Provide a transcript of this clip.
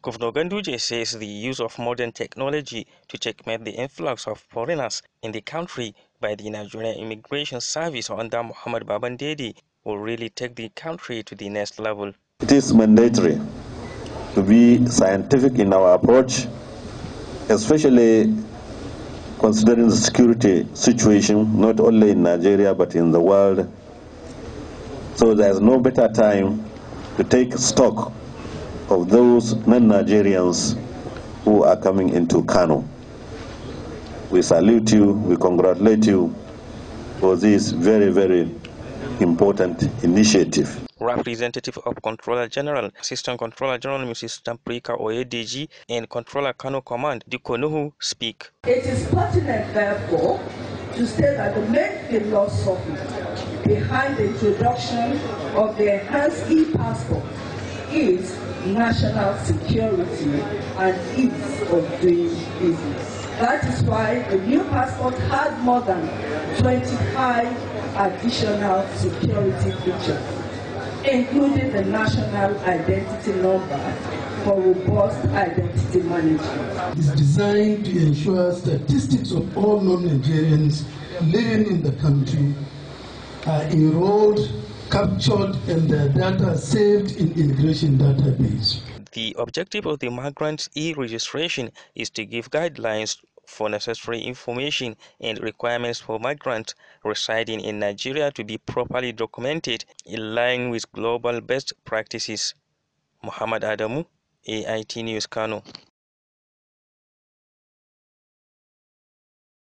Governor Ganduje says the use of modern technology to checkmate the influx of foreigners in the country by the Nigerian Immigration Service under Muhammad Babandede will really take the country to the next level. It is mandatory to be scientific in our approach, especially considering the security situation not only in Nigeria but in the world. So there's no better time to take stock of those non-Nigerians who are coming into Kano. We salute you, we congratulate you for this very, very important initiative. Representative of Controller General, Assistant Controller General Mrs. Tamprika Oyedeji and Controller Kano Command Dikonuhu speak. It is pertinent, therefore, to state that the main philosophy behind the introduction of the enhanced e-passport is national security and ease of doing business. That is why the new passport had more than 25 additional security features, including the national identity number for robust identity management. It's designed to ensure statistics of all non-Nigerians living in the country are enrolled captured and their data saved in immigration database. The objective of the migrant e-registration is to give guidelines for necessary information and requirements for migrants residing in Nigeria to be properly documented in line with global best practices. Muhammad Adamu, AIT News Kano.